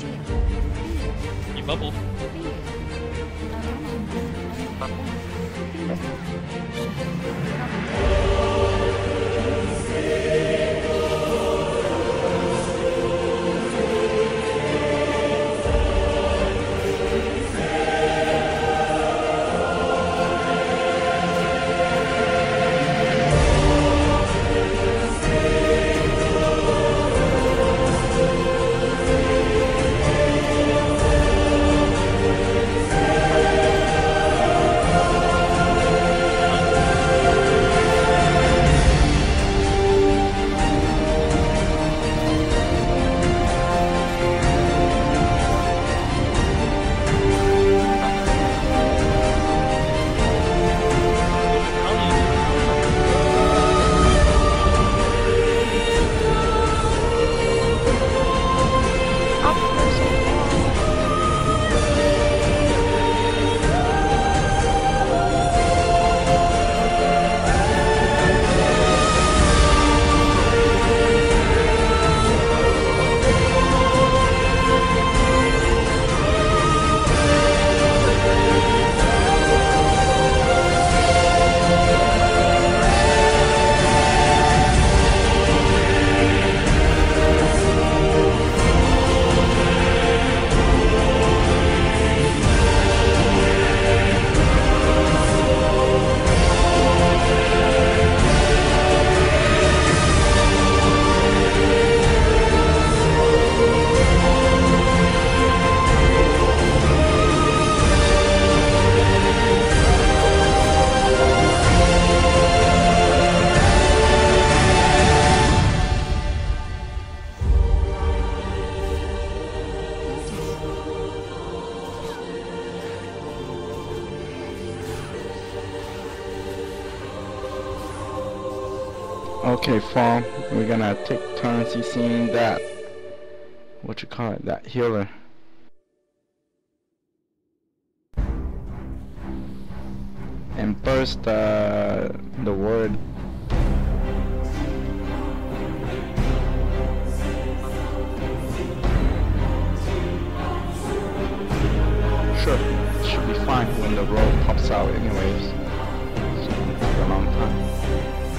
You bubble. Okay, Fawn, we're gonna take turns seeing that, what you call it, that healer. And first, uh, the word. Sure, should be fine when the road pops out anyways. A long time.